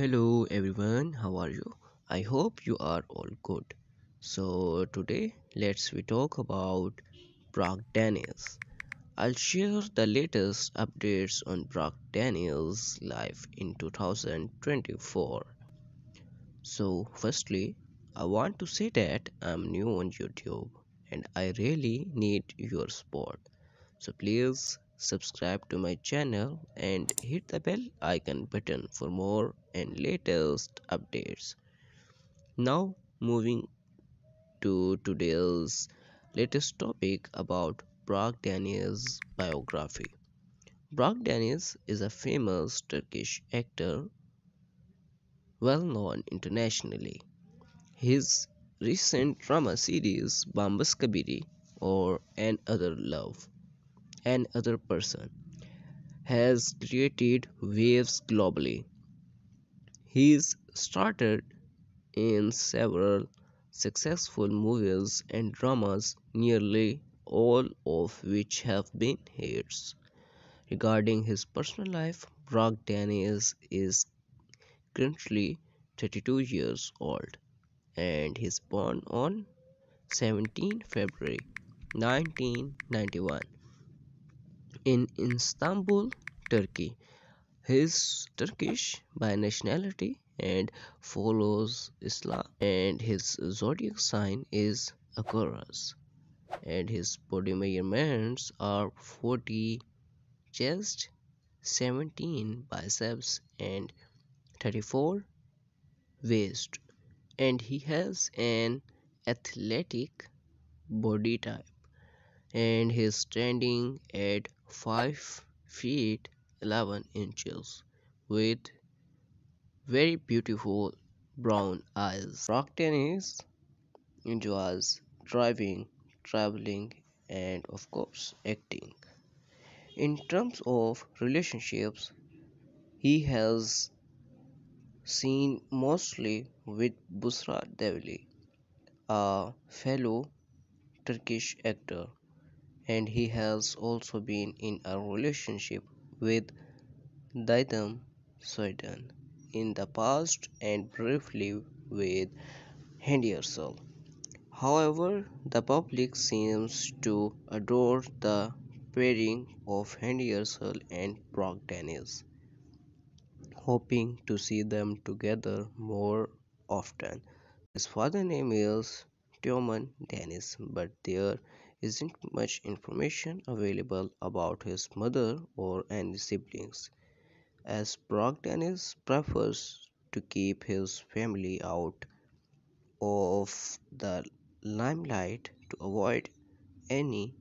Hello everyone, how are you? I hope you are all good. So today let's we talk about Burak Deniz. I'll share the latest updates on Burak Deniz' life in 2024. So firstly, I want to say that I'm new on YouTube and I really need your support. So please subscribe to my channel and hit the bell icon button for more and latest updates. Now moving to today's latest topic about Burak Deniz' biography. Burak Deniz is a famous Turkish actor well known internationally. His recent drama series Bambaşka Biri or An Other Love and other person has created waves globally. He's started in several successful movies and dramas, nearly all of which have been hits. Regarding his personal life, Burak Deniz is currently 32 years old and he's born on 17 February 1991 in Istanbul, Turkey. He is Turkish by nationality and follows Islam and his zodiac sign is Aquarius. And his body measurements are 40 chest, 17 biceps and 34 waist. And he has an athletic body type and he's standing at 5 feet 11 inches with very beautiful brown eyes. Burak Deniz enjoys driving, traveling, and of course acting. In terms of relationships, he has seen mostly with Busra Develi, a fellow Turkish actor and he has also been in a relationship with Didem Soydan in the past and briefly with Hande Erçel. However, the public seems to adore the pairing of Hande Erçel and Burak Deniz, hoping to see them together more often. His father name is Teoman Deniz, but there isn't much information available about his mother or any siblings, as Burak Deniz prefers to keep his family out of the limelight to avoid any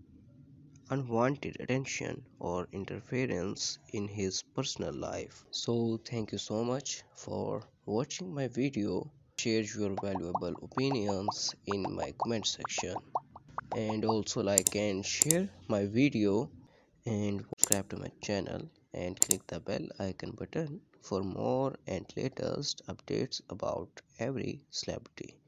unwanted attention or interference in his personal life. So thank you so much for watching my video. Share your valuable opinions in my comment section and also like and share my video and subscribe to my channel and click the bell icon button for more and latest updates about every celebrity